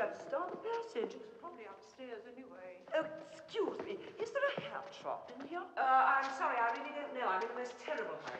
Grubstone Passage. Probably upstairs anyway. Oh, excuse me. Is there a hat shop in here? Uh, I'm sorry, I really don't know. I'm in the most terrible hurry.